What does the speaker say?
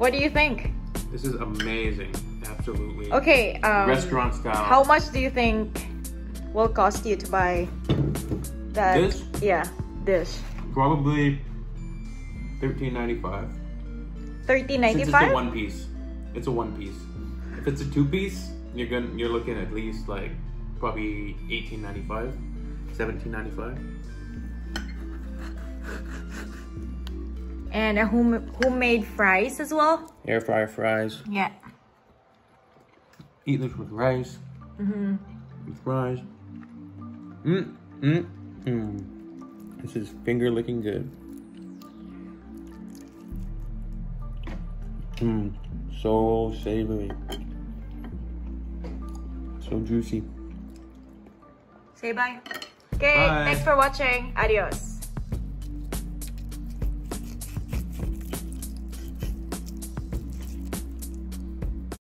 What do you think? This is amazing. Absolutely. Okay, um, Restaurant style. How much do you think will cost you to buy that? This? Yeah, dish. Probably thirteen ninety five. Thirteen ninety it's a five. one piece. It's a one piece. If it's a two piece, you're gonna you're looking at least like probably eighteen ninety five, seventeen ninety five. And a home homemade fries as well. Air fryer fries. Yeah. Eat this with rice. Mm-hmm. With fries. Mm, mm, mm. This is finger licking good. Mmm, so savory. So juicy. Say bye. Okay, Bye. thanks for watching. Adios.